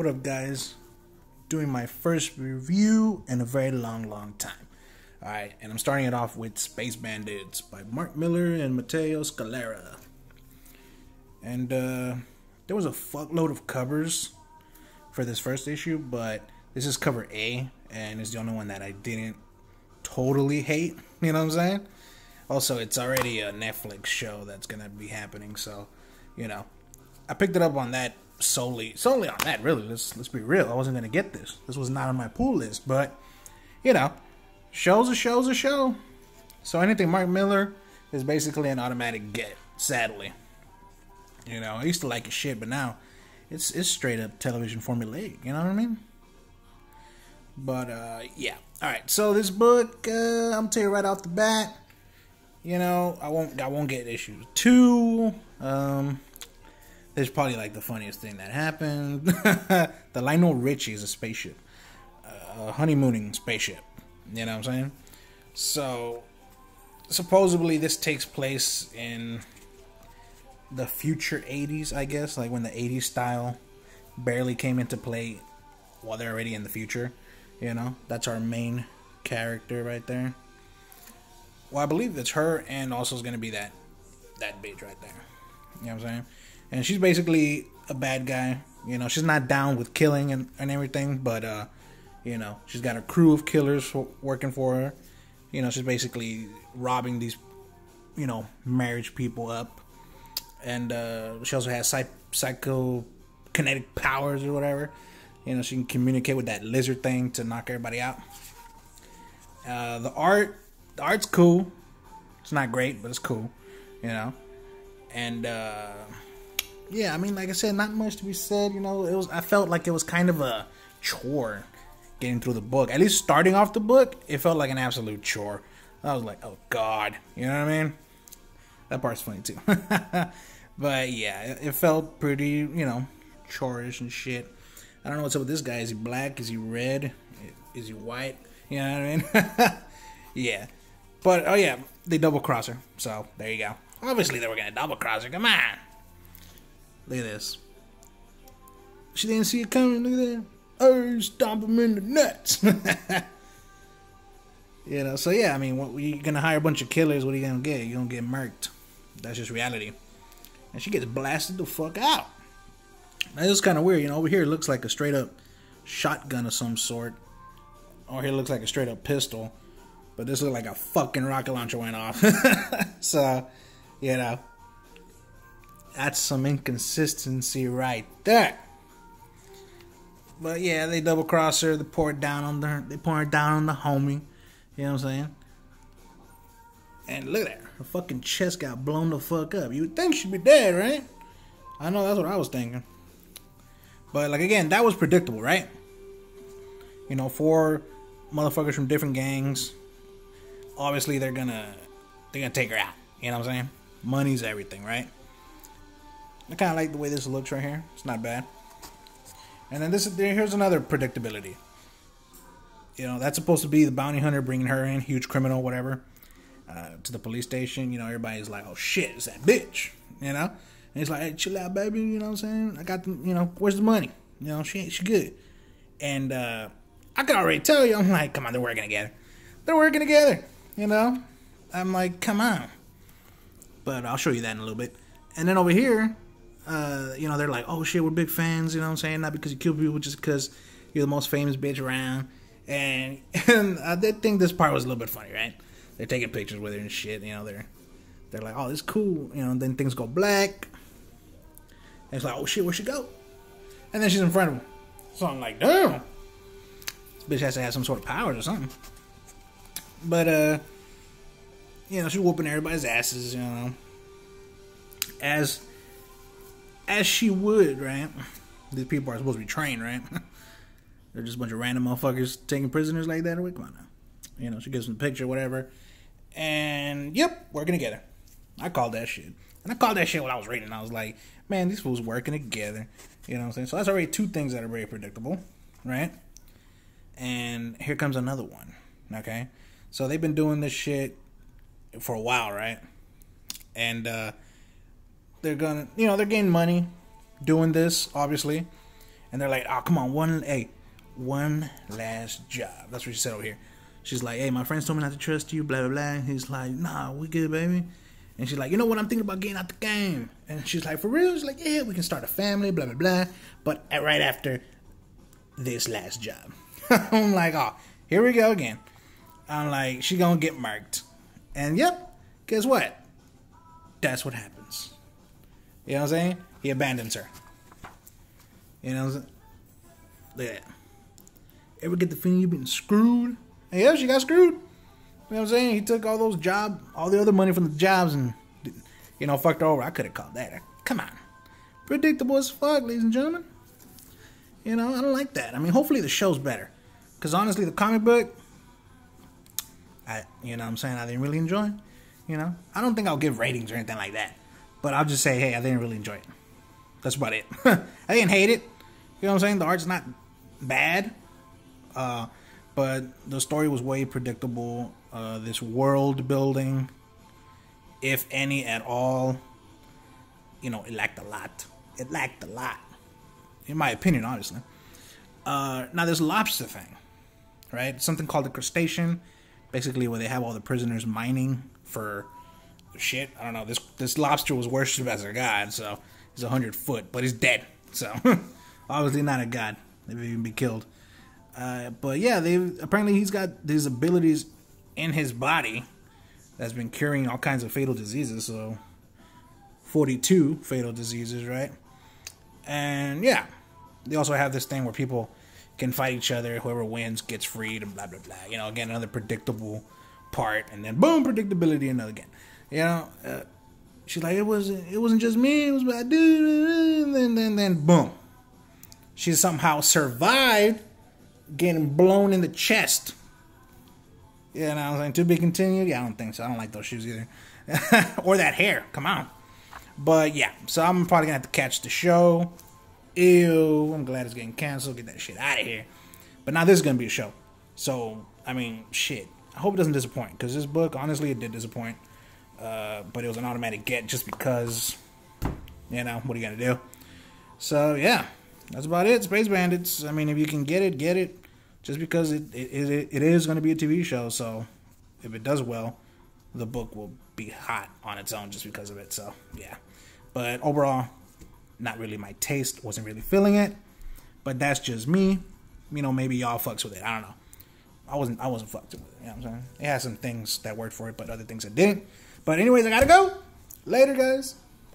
What up, guys? Doing my first review in a very long, long time. Alright, and I'm starting it off with Space Bandits by Mark Millar and Matteo Scalera. And uh, there was a fuckload of covers for this first issue, but this is cover A, and it's the only one that I didn't totally hate. You know what I'm saying? Also, it's already a Netflix show that's gonna be happening, so you know, I picked it up on that solely, solely on that. Really, let's let's be real. I wasn't gonna get this. This was not on my pool list, but you know, show's a show's a show. So anything Mark Millar is basically an automatic get. Sadly, you know, I used to like his shit, but now it's it's straight up television formulaic. You know what I mean? But uh, yeah. All right. So this book, uh, I'm tell you right off the bat. You know, I won't I won't get issues two. Um, there's probably like the funniest thing that happened. the Lionel Richie is a spaceship, a honeymooning spaceship. You know what I'm saying? So supposedly this takes place in the future 80s, I guess, like when the 80s style barely came into play while they're already in the future. You know, that's our main character right there. Well, I believe it's her, and also is going to be that that bitch right there. You know what I'm saying? And she's basically a bad guy. You know, she's not down with killing and, and everything, but uh, you know, she's got a crew of killers working for her. You know, she's basically robbing these, you know, marriage people up, and uh, she also has psych- psychokinetic powers or whatever. You know, she can communicate with that lizard thing to knock everybody out. Uh, the art, the art's cool. It's not great, but it's cool. You know, and uh, yeah, I mean, like I said, not much to be said. You know, it was. I felt like it was kind of a chore getting through the book. At least starting off the book, it felt like an absolute chore. I was like, oh god, you know what I mean? That part's funny too. but yeah, it felt pretty, you know, chorish and shit. I don't know what's up with this guy. Is he black? Is he red? Is he white? You know what I mean? yeah. But oh yeah, they double cross her. So there you go. Obviously they were gonna double cross her. Come on. Look at this. She didn't see it coming. Look at that. Oh, stomp him in the nuts. you know. So yeah, I mean, what, you're gonna hire a bunch of killers. What are you gonna get? You're gonna get murked. That's just reality. And she gets blasted the fuck out. That is kind of weird, you know. Over here, it looks like a straight up shotgun of some sort. Over here, looks like a straight up pistol. But this looks like a fucking rocket launcher went off. so, you know, that's some inconsistency right there. But yeah, they double cross her. They pour it down on the. They pour it down on the homie. You know what I'm saying? And look at her. Her fucking chest got blown the fuck up. You would think she'd be dead, right? I know that's what I was thinking. But like again, that was predictable, right? You know, four motherfuckers from different gangs. Obviously, they're gonna they're gonna take her out. You know what I'm saying? Money's everything, right? I kind of like the way this looks right here. It's not bad. And then this is here's another predictability. You know, that's supposed to be the bounty hunter bringing her in, huge criminal, whatever, uh, to the police station. You know, everybody's like, "Oh shit, it's that bitch," you know. And he's like, hey, chill out, baby. You know what I'm saying? I got the, you know, where's the money? You know, she ain't she good. And uh, I can already tell you, I'm like, come on, they're working together. They're working together. You know, I'm like, come on. But I'll show you that in a little bit. And then over here, uh, you know, they're like, oh shit, we're big fans. You know what I'm saying? Not because you kill people, just because you're the most famous bitch around. And and I did think this part was a little bit funny, right? They're taking pictures with her and shit. You know, they're they're like, oh, this is cool. You know, then things go black. And it's like, oh shit, where'd she go? And then she's in front of him. So I'm like, damn. This bitch has to have some sort of powers or something. But, uh, you know, she's whooping everybody's asses, you know. As, as she would, right? These people are supposed to be trained, right? They're just a bunch of random motherfuckers taking prisoners like that. Come on now. You know, she gives them the picture, whatever. And, yep, working together. I called that shit. And I called that shit when I was reading. I was like, man, these fools working together. You know what I'm saying? So that's already two things that are very predictable, right? And here comes another one. Okay? So they've been doing this shit for a while, right? And uh they're gonna you know, they're getting money doing this, obviously. And they're like, oh, come on, one, hey, one last job. That's what she said over here. She's like, hey, my friends told me not to trust you, blah, blah, blah. He's like, nah, we good, baby. And she's like, you know what? I'm thinking about getting out the game. And she's like, for real? She's like, yeah, we can start a family, blah, blah, blah. But right after this last job. I'm like, oh, here we go again. I'm like, she gonna get marked. And yep, guess what? That's what happens. You know what I'm saying? He abandons her. You know what I'm saying? Look at that. Ever get the feeling you've been screwed? And yeah, she got screwed. You know what I'm saying? He took all those job, all the other money from the jobs and, you know, fucked her over. I could have called that. Come on. Predictable as fuck, ladies and gentlemen. You know, I don't like that. I mean, hopefully the show's better. Because honestly, the comic book, I, you know what I'm saying, I didn't really enjoy. You know, I don't think I'll give ratings or anything like that. But I'll just say, hey, I didn't really enjoy it. That's about it. I didn't hate it. You know what I'm saying? The art's not bad. Uh, but the story was way predictable. Uh, this world building, if any at all, you know, it lacked a lot. It lacked a lot, in my opinion, honestly. Uh, now, this lobster thing, right? Something called the crustacean, basically where they have all the prisoners mining for shit. I don't know. This this lobster was worshipped as a god, so he's a hundred foot, but he's dead. So obviously not a god. Maybe even be killed. Uh, but yeah, they apparently he's got these abilities in his body that's been curing all kinds of fatal diseases. So 42 fatal diseases, right? And yeah, they also have this thing where people can fight each other. Whoever wins gets freed, and blah blah blah. You know, again another predictable part, and then boom, predictability another again. You know, uh, she's like, it was it wasn't just me, it was my dude, and then then then boom, she somehow survived getting blown in the chest. Yeah, and I was like, to be continued. Yeah, I don't think so. I don't like those shoes either, or that hair. Come on. But yeah, so I'm probably gonna have to catch the show. Ew, I'm glad it's getting canceled. Get that shit out of here. But now this is gonna be a show. So I mean, shit. I hope it doesn't disappoint because this book, honestly, it did disappoint. Uh, but it was an automatic get just because, you know, what are you gonna do? So yeah, that's about it. Space Bandits. I mean, if you can get it, get it. Just because it it, it, it is going to be a TV show, so if it does well, the book will be hot on its own just because of it. So yeah, but overall, not really my taste. Wasn't really feeling it. But that's just me. You know, maybe y'all fucks with it. I don't know. I wasn't I wasn't fucked with it. You know what I'm saying? It has some things that worked for it, but other things that didn't. But anyways, I gotta go. Later, guys.